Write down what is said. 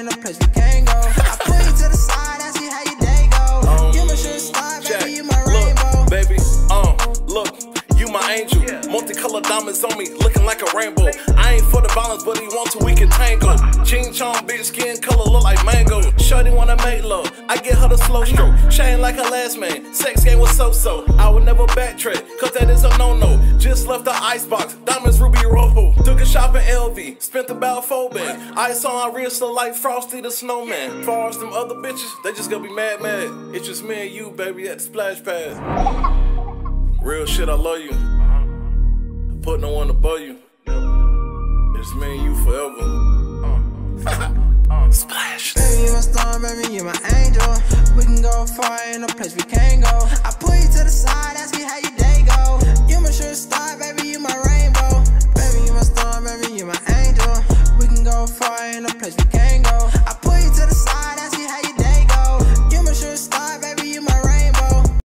in a place you can't go. I pull you to the side, I see how your day go. Um, me a shit star, baby, you my rainbow. Look, baby, um, look, you my angel. Yeah. Multicolored diamonds on me, looking like a rainbow. I ain't for the violence, but he wants to, we can tango. Ching chong, bitch, skin color look like mango. Shorty wanna make love, I get her the slow stroke. Chain like her last man, sex game was so so. I would never backtrack, cause that is a no no. Just left the icebox, diamonds ruby rojo. Took a shop in LV, spent about four bag. Ice on our wrist, look like Frosty the Snowman. Far as them other bitches, they just gonna be mad, mad. It's just me and you, baby, at the splash pad. Real shit, I love you. Put no one above you. It's me and you forever. Splash. Baby, you my star, baby, you my angel. We can go far, ain't no place we can't in a place they can't go.